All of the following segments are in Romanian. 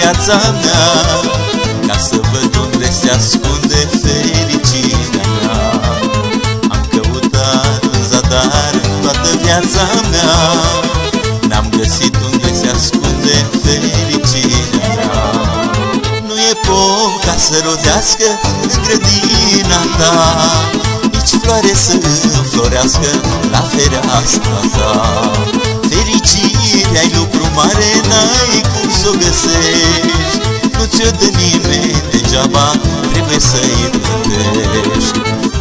viața mea. Ca să văd unde se ascunde fericirea mea. Am căutat în zadar toată viața mea. N-am găsit unde se ascunde fericirea mea. Nu e pom ca să rodească în grădina ta Nici floare să înflorească la fereastra ta Fericirea ai lucru mare, n-ai cum să o găsești. Nu ți-o dă nimeni degeaba, trebuie să-i plătești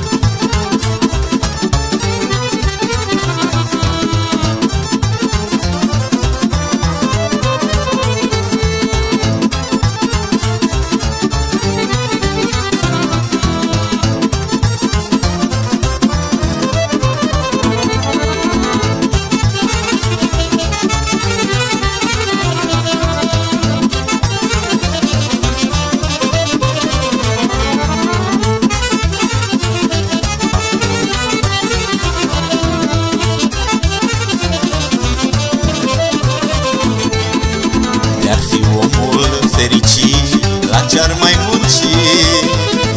la ce-ar mai munci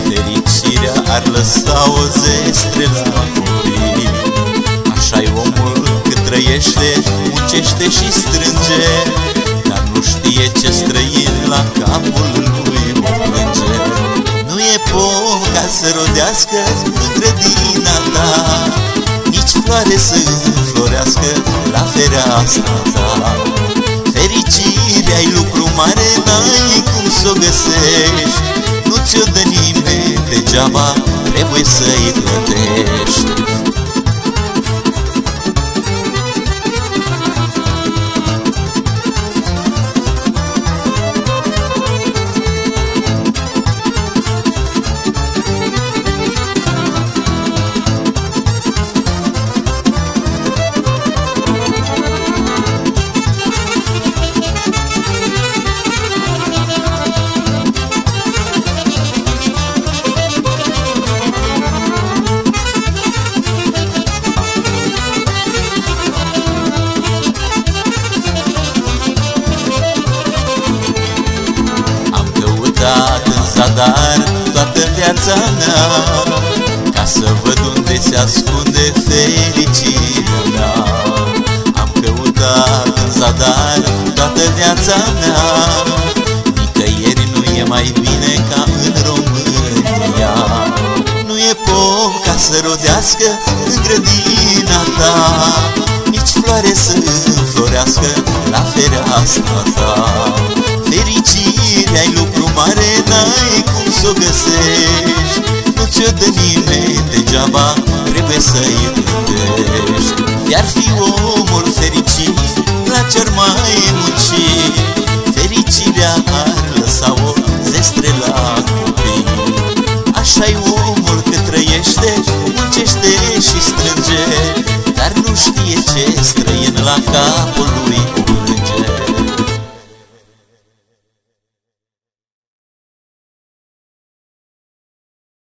Fericirea ar lăsa o zestre la copii. Așa e omul cât trăiește, muncește și strânge Dar nu știe ce străin la capul lui o plânge. Nu e pom ca să rodească în grădina ta Nici floare să înflorească la fereastra ta să o găsești. Nu ți-o dă nimeni degeaba, trebuie să-i plătești căutat în zadar toată viața mea. Ca să văd unde se ascunde fericirea mea. Am căutat în zadar toată viața mea. Nicăieri nu e mai bine ca în România. Nu e pom ca să rodească în grădina ta. Nici floare să înflorească la fereastra ta. Fericirea ai lucru mare, n-ai cum să o găsești. Nu ți-o dă nimeni degeaba, trebuie să-i plătești Iar fi omul fericit, la ce mai munci Fericirea ar lăsa o zestre la copii. Așa-i omul că trăiește, muncește și strânge Dar nu știe ce străin la capul lui